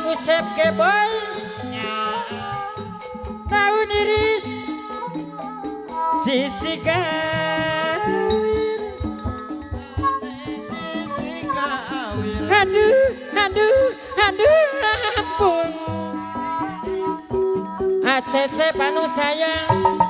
Ngabibita Kang Usep Keboy Tahun iris Sisi kawir Aduh, aduh, aduh ampun. Acece panu sayang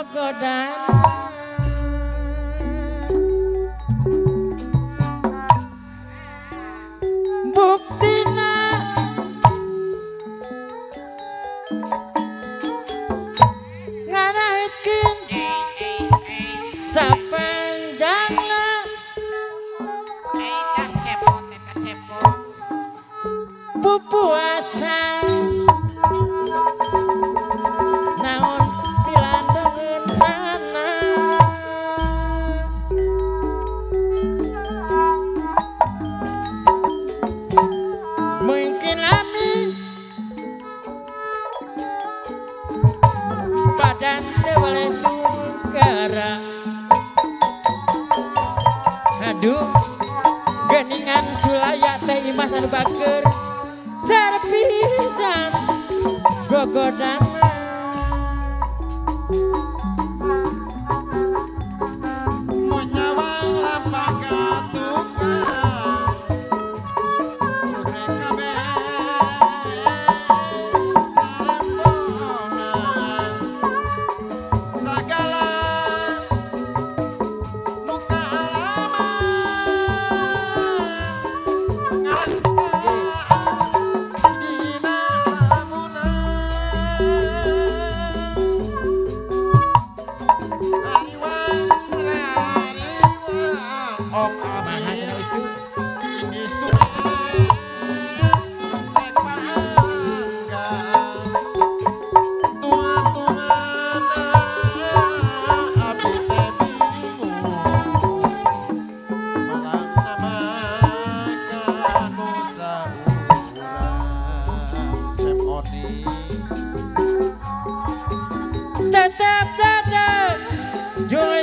Gogodan Buktina Ngarahitkin Sapanjangna pupuasan aduh geningan sulaya teh imas anu bager serpisan gogodana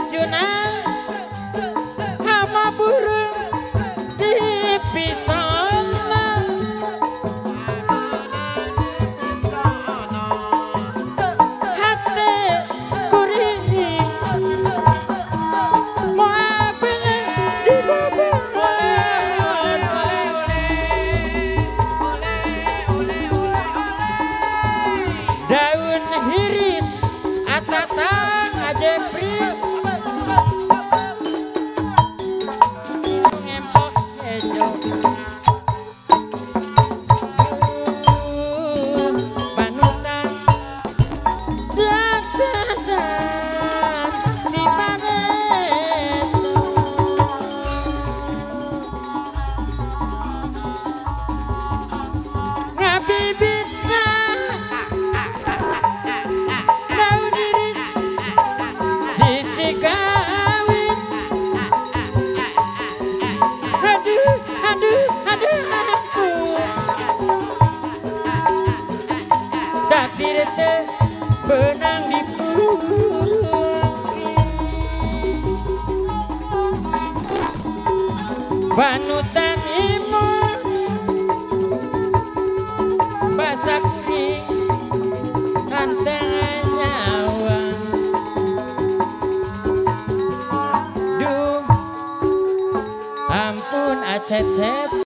jujunan hama burung di pisona hati kuring moabel di bobon daun hiris atatang ajepri ngempoh Panutan imut Basah kering Antara nyawa. Duh. Ampun acecep